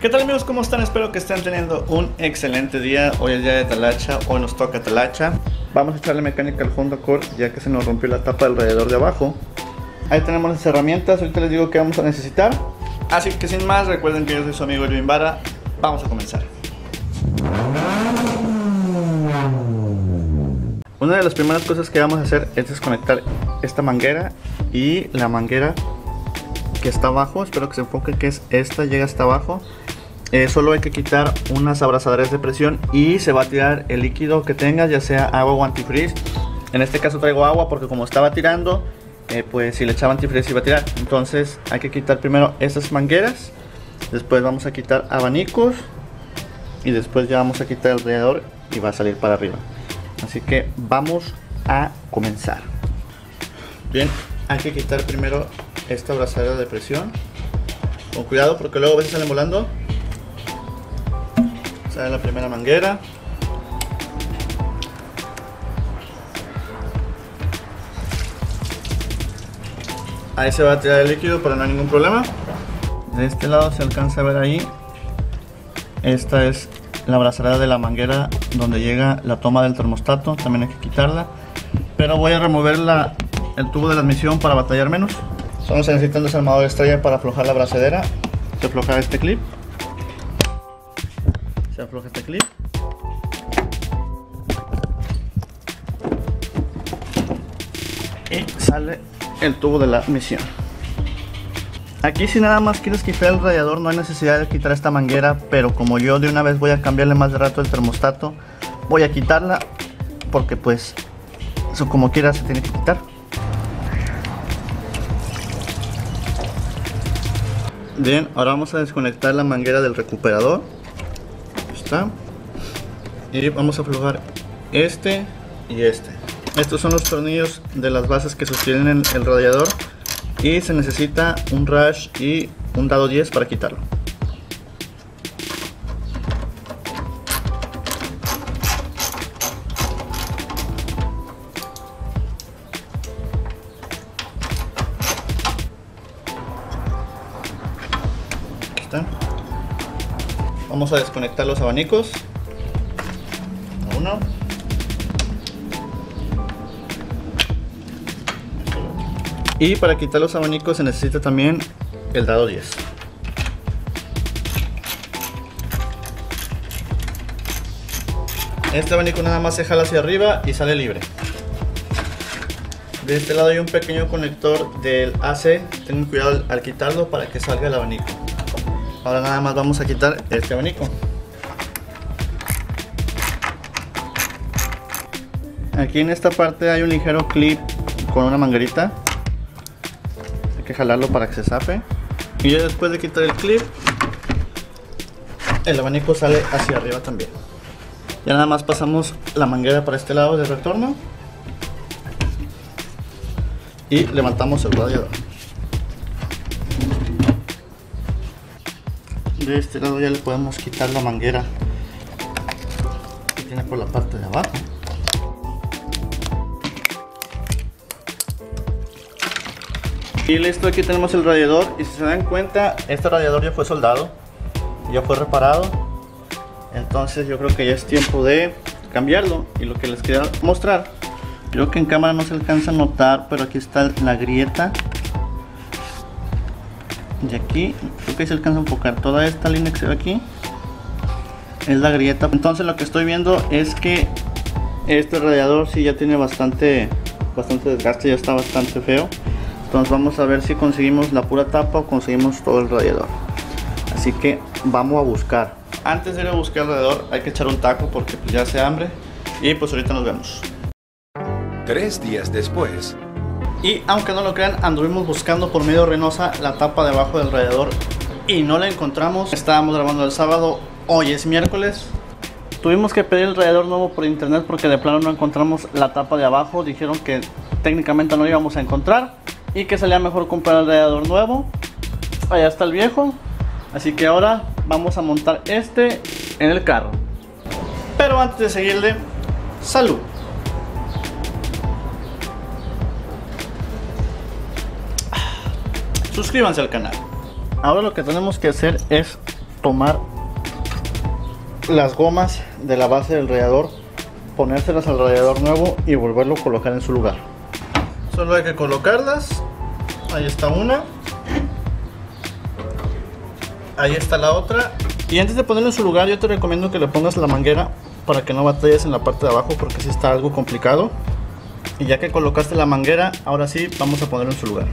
¿Qué tal amigos? ¿Cómo están? Espero que estén teniendo un excelente día. Hoy es día de talacha, hoy nos toca talacha. Vamos a echarle mecánica al Honda Accord ya que se nos rompió la tapa del radiador de abajo. Ahí tenemos las herramientas, ahorita les digo que vamos a necesitar. Así que sin más, recuerden que yo soy su amigo Edwin Vara. Vamos a comenzar. Una de las primeras cosas que vamos a hacer es desconectar esta manguera y la manguera que está abajo, espero que se enfoque que es esta, llega hasta abajo eh, solo hay que quitar unas abrazaderas de presión y se va a tirar el líquido que tengas, ya sea agua o antifreeze. En este caso traigo agua porque como estaba tirando, eh, pues si le echaba antifreeze iba a tirar. Entonces hay que quitar primero estas mangueras, después vamos a quitar abanicos y después ya vamos a quitar el radiador y va a salir para arriba. Así que vamos a comenzar. Bien, hay que quitar primero esta abrazadera de presión. Con cuidado porque luego a veces salen volando sale la primera manguera. Ahí se va a tirar el líquido para no hay ningún problema. De este lado se alcanza a ver ahí. Esta es la brazalera de la manguera donde llega la toma del termostato. También hay que quitarla. Pero voy a remover la, el tubo de la admisión para batallar menos. Solo se necesita un desarmador de estrella para aflojar la brazadera se afloja este clip afloja este clip y sale el tubo de la admisión aquí si nada más quieres quitar el radiador no hay necesidad de quitar esta manguera pero como yo de una vez voy a cambiarle más de rato el termostato voy a quitarla porque pues eso como quiera se tiene que quitar. Bien ahora vamos a desconectar la manguera del recuperador y vamos a aflojar este y este. Estos son los tornillos de las bases que sostienen el radiador y se necesita un rush y un dado 10 para quitarlo Vamos a desconectar los abanicos. Uno. Y para quitar los abanicos se necesita también el dado 10. Este abanico nada más se jala hacia arriba y sale libre. De este lado hay un pequeño conector del AC. Tengan cuidado al quitarlo para que salga el abanico. Ahora nada más vamos a quitar este abanico. Aquí en esta parte hay un ligero clip con una manguerita. Hay que jalarlo para que se zafe. Y ya después de quitar el clip, el abanico sale hacia arriba también. Ya nada más pasamos la manguera para este lado de retorno. Y levantamos el radiador. De este lado ya le podemos quitar la manguera que tiene por la parte de abajo. Y listo aquí tenemos el radiador. Y si se dan cuenta este radiador ya fue soldado ya fue reparado. Entonces yo creo que ya es tiempo de cambiarlo. Y lo que les quería mostrar creo que en cámara no se alcanza a notar pero aquí está la grieta y aquí creo que se alcanza a enfocar toda esta línea que se ve aquí. Es la grieta. Entonces lo que estoy viendo es que este radiador sí ya tiene bastante bastante desgaste ya está bastante feo. Entonces vamos a ver si conseguimos la pura tapa o conseguimos todo el radiador. Así que vamos a buscar. Antes de ir a buscar el radiador hay que echar un taco porque pues ya hace hambre. Y pues ahorita nos vemos. Tres días después y aunque no lo crean, anduvimos buscando por medio Reynosa la tapa debajo del radiador y no la encontramos. Estábamos grabando el sábado, hoy es miércoles. Tuvimos que pedir el radiador nuevo por internet porque de plano no encontramos la tapa de abajo. Dijeron que técnicamente no íbamos a encontrar y que salía mejor comprar el radiador nuevo. Allá está el viejo. Así que ahora vamos a montar este en el carro. Pero antes de seguirle, salud. Suscríbanse al canal. Ahora lo que tenemos que hacer es tomar las gomas de la base del radiador, ponérselas al radiador nuevo y volverlo a colocar en su lugar. Solo hay que colocarlas. Ahí está una. Ahí está la otra. Y antes de ponerlo en su lugar, yo te recomiendo que le pongas la manguera para que no batalles en la parte de abajo porque si está algo complicado. Y ya que colocaste la manguera, ahora sí vamos a ponerlo en su lugar.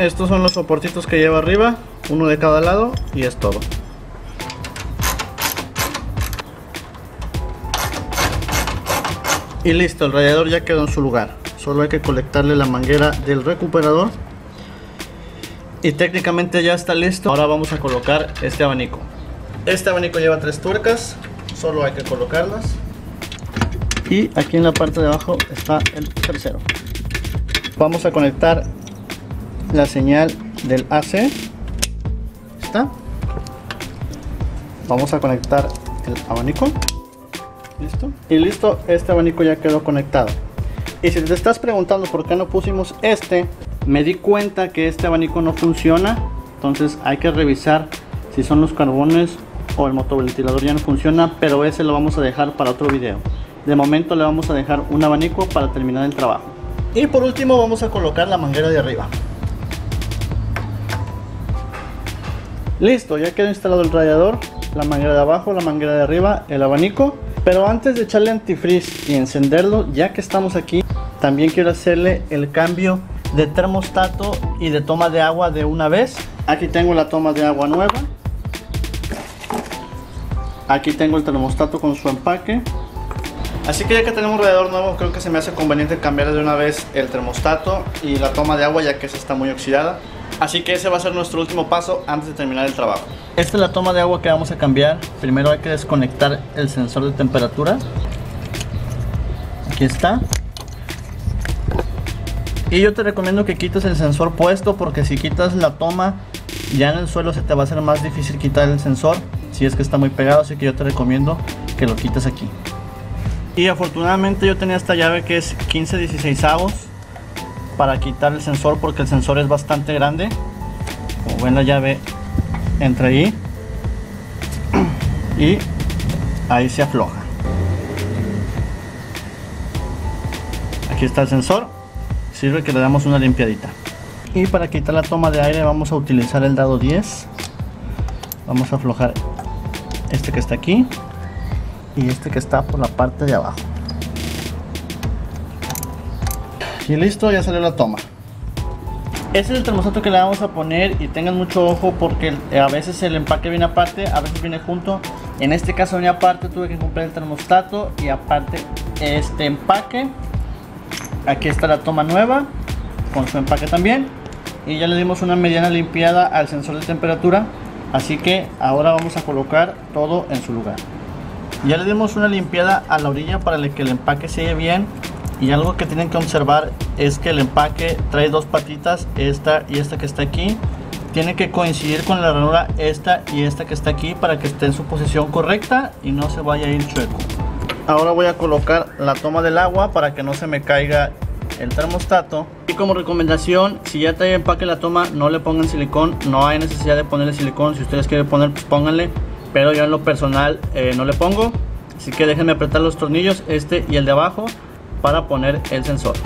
Estos son los soportitos que lleva arriba, uno de cada lado y es todo. Y listo, el radiador ya quedó en su lugar. Solo hay que conectarle la manguera del recuperador. Y técnicamente ya está listo. Ahora vamos a colocar este abanico. Este abanico lleva tres tuercas. Solo hay que colocarlas. Y aquí en la parte de abajo está el tercero. Vamos a conectar la señal del AC. Está. Vamos a conectar el abanico. Listo. Y listo, este abanico ya quedó conectado. Y si te estás preguntando por qué no pusimos este, me di cuenta que este abanico no funciona. Entonces hay que revisar si son los carbones o el motoventilador ya no funciona, pero ese lo vamos a dejar para otro video. De momento le vamos a dejar un abanico para terminar el trabajo. Y por último vamos a colocar la manguera de arriba. Listo, ya quedó instalado el radiador, la manguera de abajo, la manguera de arriba, el abanico. Pero antes de echarle antifreeze y encenderlo, ya que estamos aquí, también quiero hacerle el cambio de termostato y de toma de agua de una vez. Aquí tengo la toma de agua nueva. Aquí tengo el termostato con su empaque. Así que ya que tenemos un radiador nuevo, creo que se me hace conveniente cambiar de una vez el termostato y la toma de agua ya que se está muy oxidada. Así que ese va a ser nuestro último paso antes de terminar el trabajo. Esta es la toma de agua que vamos a cambiar. Primero hay que desconectar el sensor de temperatura. Aquí está. Y yo te recomiendo que quites el sensor puesto porque si quitas la toma ya en el suelo se te va a hacer más difícil quitar el sensor si es que está muy pegado, así que yo te recomiendo que lo quites aquí. Y afortunadamente yo tenía esta llave que es 15-16 avos para quitar el sensor porque el sensor es bastante grande. Como ven la llave entra ahí y ahí se afloja. Aquí está el sensor, sirve que le damos una limpiadita. Y para quitar la toma de aire vamos a utilizar el dado 10. Vamos a aflojar este que está aquí y este que está por la parte de abajo. Y listo, ya salió la toma. Este es el termostato que le vamos a poner y tengan mucho ojo porque a veces el empaque viene aparte, a veces viene junto. En este caso viene aparte, tuve que comprar el termostato y aparte este empaque. Aquí está la toma nueva con su empaque también. Y ya le dimos una mediana limpiada al sensor de temperatura. Así que ahora vamos a colocar todo en su lugar. Ya le dimos una limpiada a la orilla para que el empaque siga bien y algo que tienen que observar es que el empaque trae dos patitas, esta y esta que está aquí. Tiene que coincidir con la ranura esta y esta que está aquí para que esté en su posición correcta y no se vaya a ir chueco. Ahora voy a colocar la toma del agua para que no se me caiga el termostato. Y como recomendación, si ya trae empaque la toma, no le pongan silicón. No hay necesidad de ponerle silicón. Si ustedes quieren poner, pues pónganle. Pero yo en lo personal eh, no le pongo. Así que déjenme apretar los tornillos, este y el de abajo para poner el sensor.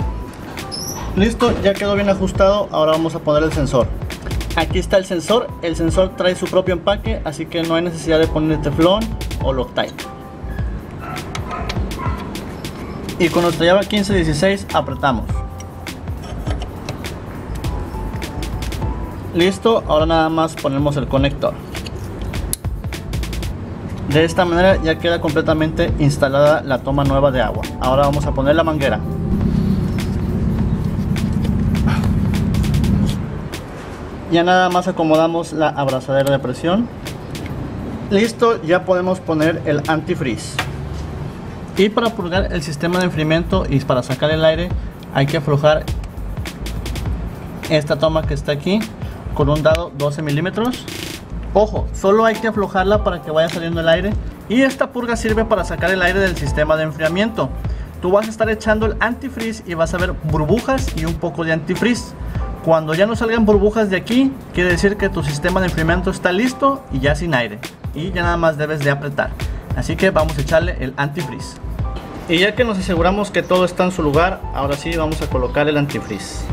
Listo, ya quedó bien ajustado, ahora vamos a poner el sensor. Aquí está el sensor, el sensor trae su propio empaque, así que no hay necesidad de poner teflón o Loctite. Y con nuestra llave 1516 apretamos. Listo, ahora nada más ponemos el conector. De esta manera ya queda completamente instalada la toma nueva de agua. Ahora vamos a poner la manguera. Ya nada más acomodamos la abrazadera de presión. Listo, ya podemos poner el antifreeze. Y para purgar el sistema de enfriamiento y para sacar el aire hay que aflojar esta toma que está aquí con un dado 12 milímetros Ojo, solo hay que aflojarla para que vaya saliendo el aire y esta purga sirve para sacar el aire del sistema de enfriamiento. Tú vas a estar echando el antifreeze y vas a ver burbujas y un poco de antifreeze. Cuando ya no salgan burbujas de aquí, quiere decir que tu sistema de enfriamiento está listo y ya sin aire. Y ya nada más debes de apretar. Así que vamos a echarle el antifreeze. Y ya que nos aseguramos que todo está en su lugar, ahora sí vamos a colocar el antifreeze.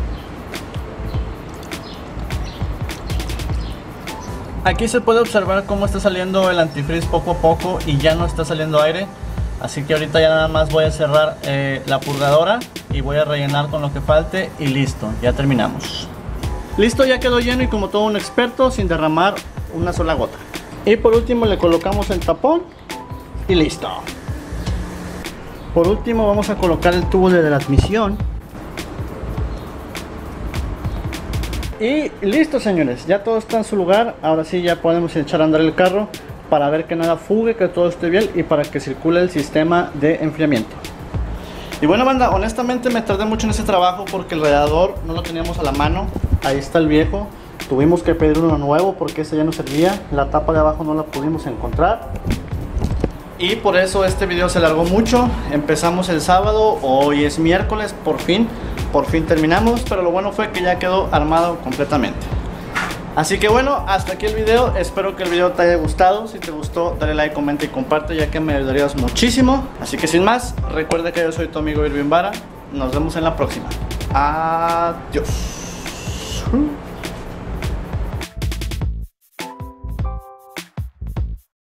Aquí se puede observar cómo está saliendo el antifreeze poco a poco y ya no está saliendo aire. Así que ahorita ya nada más voy a cerrar eh, la purgadora y voy a rellenar con lo que falte y listo, ya terminamos. Listo, ya quedó lleno y como todo un experto sin derramar una sola gota. Y por último le colocamos el tapón y listo. Por último vamos a colocar el tubo de la admisión. Y listo señores, ya todo está en su lugar. Ahora sí ya podemos echar a andar el carro para ver que nada fugue, que todo esté bien y para que circule el sistema de enfriamiento. Y bueno banda, honestamente me tardé mucho en ese trabajo porque el radiador no lo teníamos a la mano. Ahí está el viejo. Tuvimos que pedir uno nuevo porque ese ya no servía. La tapa de abajo no la pudimos encontrar y por eso este video se largó mucho. Empezamos el sábado, hoy es miércoles, por fin, por fin terminamos, pero lo bueno fue que ya quedó armado completamente. Así que bueno, hasta aquí el video, espero que el video te haya gustado, si te gustó dale like, comenta y comparte ya que me ayudarías muchísimo. Así que sin más, recuerda que yo soy tu amigo Irving Vara, nos vemos en la próxima. Adiós.